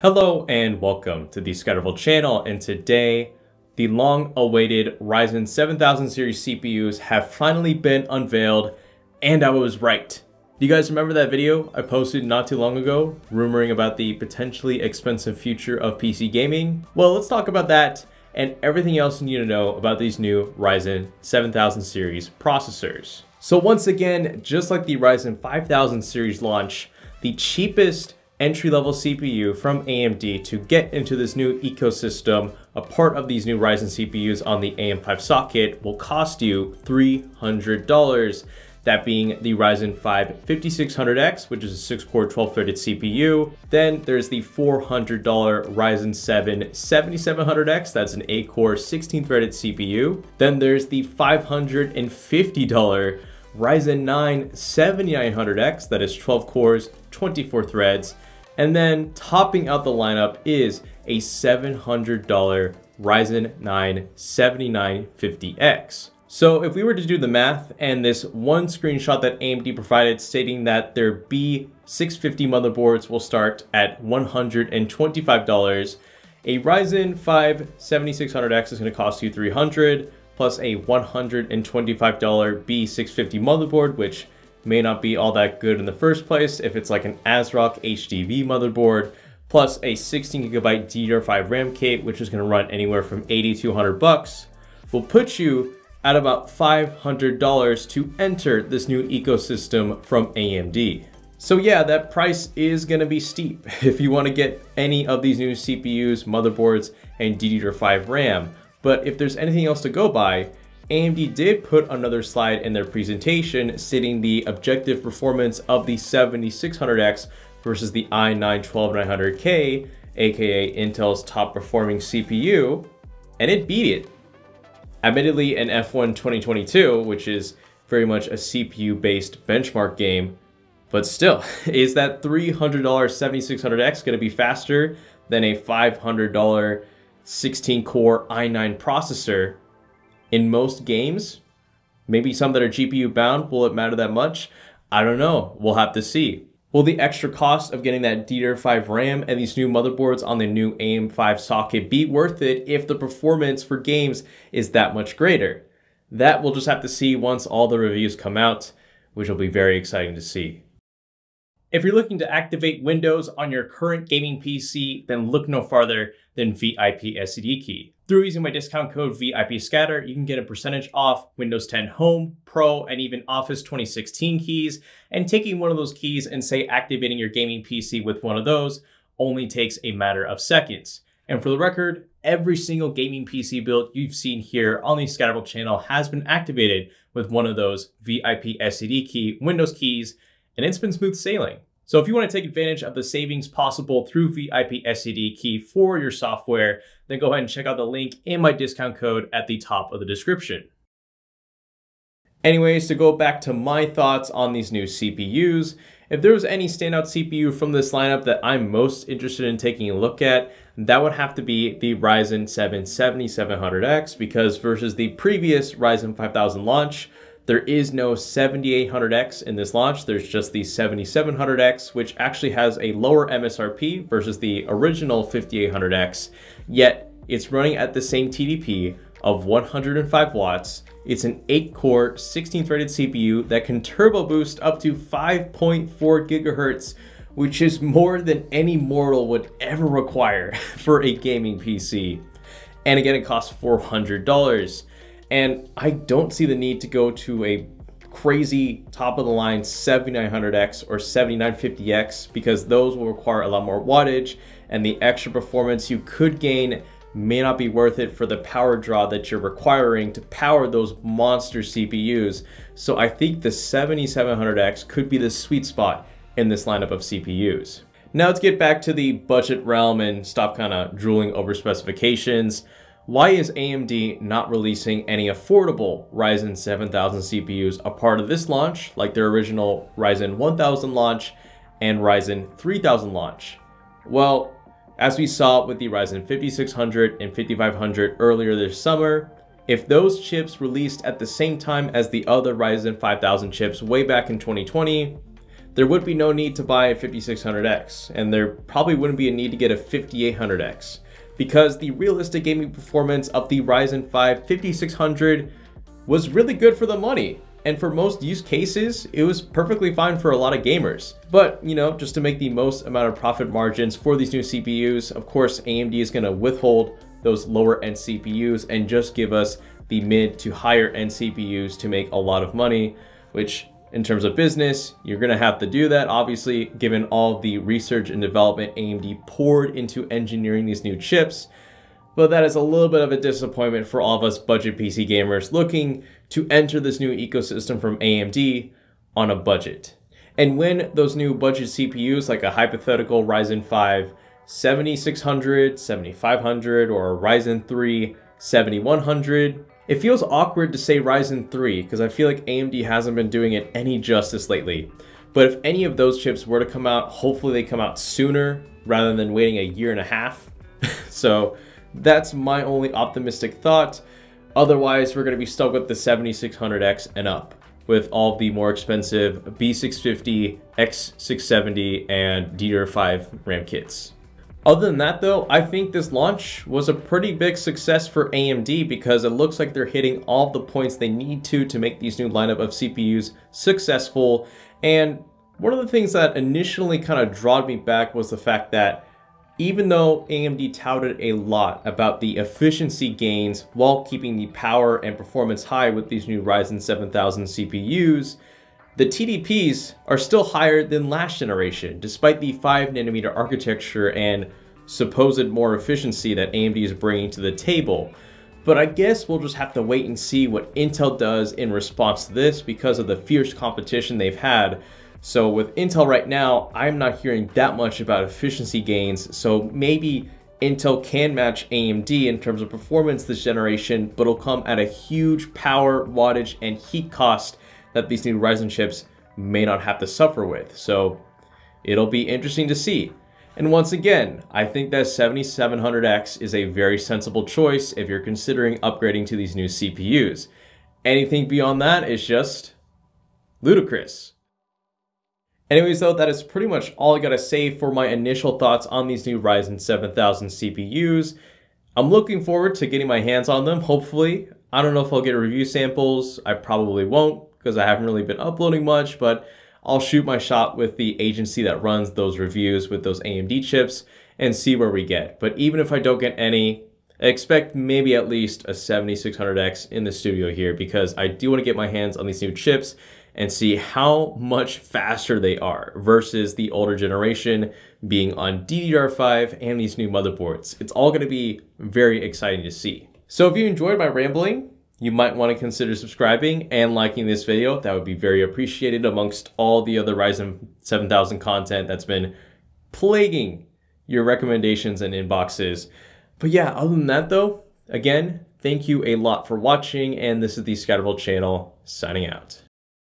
Hello and welcome to the ScatterVolt channel and today the long awaited Ryzen 7000 series CPUs have finally been unveiled and I was right. Do you guys remember that video I posted not too long ago rumoring about the potentially expensive future of PC gaming? Well let's talk about that and everything else you need to know about these new Ryzen 7000 series processors. So once again, just like the Ryzen 5000 series launch, the cheapest entry-level CPU from AMD to get into this new ecosystem, a part of these new Ryzen CPUs on the AM5 socket will cost you $300. That being the Ryzen 5 5600X, which is a 6-core 12-threaded CPU. Then there's the $400 Ryzen 7 7700X, that's an 8-core 16-threaded CPU. Then there's the $550 Ryzen 9 7900X, that is 12 cores, 24 threads. And then topping out the lineup is a $700 Ryzen 9 7950X. So if we were to do the math and this one screenshot that AMD provided stating that their B650 motherboards will start at $125, a Ryzen 5 7600X is going to cost you 300 plus a $125 B650 motherboard, which may not be all that good in the first place if it's like an ASRock HDV motherboard, plus a 16 gigabyte DDR5 RAM kit, which is gonna run anywhere from 80 to 100 bucks, will put you at about $500 to enter this new ecosystem from AMD. So yeah, that price is gonna be steep if you wanna get any of these new CPUs, motherboards, and DDR5 RAM. But if there's anything else to go by, AMD did put another slide in their presentation stating the objective performance of the 7600X versus the i9-12900K, aka Intel's top performing CPU, and it beat it. Admittedly in F1 2022, which is very much a CPU-based benchmark game, but still, is that $300 7600X going to be faster than a $500 16-core i9 processor in most games. Maybe some that are GPU bound, will it matter that much? I don't know, we'll have to see. Will the extra cost of getting that DDR5 RAM and these new motherboards on the new AM5 socket be worth it if the performance for games is that much greater? That we'll just have to see once all the reviews come out, which will be very exciting to see. If you're looking to activate Windows on your current gaming PC, then look no farther than VIP SCD-Key. Through using my discount code VIPSCATTER, you can get a percentage off Windows 10 Home, Pro, and even Office 2016 keys. And taking one of those keys and say activating your gaming PC with one of those only takes a matter of seconds. And for the record, every single gaming PC build you've seen here on the ScatterVolt channel has been activated with one of those VIP SCD key Windows keys and it's been smooth sailing. So if you want to take advantage of the savings possible through VIP SCD key for your software, then go ahead and check out the link in my discount code at the top of the description. Anyways, to go back to my thoughts on these new CPUs, if there was any standout CPU from this lineup that I'm most interested in taking a look at, that would have to be the Ryzen 7 7700X because versus the previous Ryzen 5000 launch, there is no 7800X in this launch, there's just the 7700X, which actually has a lower MSRP versus the original 5800X, yet it's running at the same TDP of 105 watts. It's an 8-core, 16-threaded CPU that can turbo boost up to 5.4 gigahertz, which is more than any mortal would ever require for a gaming PC. And again, it costs $400. And I don't see the need to go to a crazy top of the line 7900X or 7950X because those will require a lot more wattage and the extra performance you could gain may not be worth it for the power draw that you're requiring to power those monster CPUs. So I think the 7700X could be the sweet spot in this lineup of CPUs. Now let's get back to the budget realm and stop kind of drooling over specifications. Why is AMD not releasing any affordable Ryzen 7000 CPUs a part of this launch, like their original Ryzen 1000 launch and Ryzen 3000 launch? Well, as we saw with the Ryzen 5600 and 5500 earlier this summer, if those chips released at the same time as the other Ryzen 5000 chips way back in 2020, there would be no need to buy a 5600X, and there probably wouldn't be a need to get a 5800X, because the realistic gaming performance of the Ryzen 5 5600 was really good for the money. And for most use cases, it was perfectly fine for a lot of gamers. But, you know, just to make the most amount of profit margins for these new CPUs, of course, AMD is gonna withhold those lower end CPUs and just give us the mid to higher end CPUs to make a lot of money, which in terms of business, you're gonna have to do that, obviously, given all the research and development AMD poured into engineering these new chips. But that is a little bit of a disappointment for all of us budget PC gamers looking to enter this new ecosystem from AMD on a budget. And when those new budget CPUs, like a hypothetical Ryzen 5 7600, 7500, or a Ryzen 3 7100, it feels awkward to say Ryzen 3 because I feel like AMD hasn't been doing it any justice lately. But if any of those chips were to come out, hopefully they come out sooner rather than waiting a year and a half. so that's my only optimistic thought. Otherwise, we're going to be stuck with the 7600X and up with all the more expensive B650, X670, and DDR5 RAM kits. Other than that though, I think this launch was a pretty big success for AMD because it looks like they're hitting all the points they need to to make these new lineup of CPUs successful. And one of the things that initially kind of drawed me back was the fact that even though AMD touted a lot about the efficiency gains while keeping the power and performance high with these new Ryzen 7000 CPUs, the TDPs are still higher than last generation, despite the 5nm architecture and supposed more efficiency that AMD is bringing to the table. But I guess we'll just have to wait and see what Intel does in response to this because of the fierce competition they've had. So with Intel right now, I'm not hearing that much about efficiency gains, so maybe Intel can match AMD in terms of performance this generation, but it'll come at a huge power, wattage, and heat cost that these new Ryzen chips may not have to suffer with. So it'll be interesting to see. And once again, I think that 7700X is a very sensible choice if you're considering upgrading to these new CPUs. Anything beyond that is just ludicrous. Anyways though, that is pretty much all I gotta say for my initial thoughts on these new Ryzen 7000 CPUs. I'm looking forward to getting my hands on them, hopefully. I don't know if I'll get review samples, I probably won't because I haven't really been uploading much, but I'll shoot my shot with the agency that runs those reviews with those AMD chips and see where we get. But even if I don't get any, I expect maybe at least a 7600X in the studio here because I do want to get my hands on these new chips and see how much faster they are versus the older generation being on DDR5 and these new motherboards. It's all going to be very exciting to see. So if you enjoyed my rambling, you might want to consider subscribing and liking this video. That would be very appreciated amongst all the other Ryzen 7000 content that's been plaguing your recommendations and inboxes. But yeah, other than that though, again, thank you a lot for watching and this is the ScatterVolt channel signing out.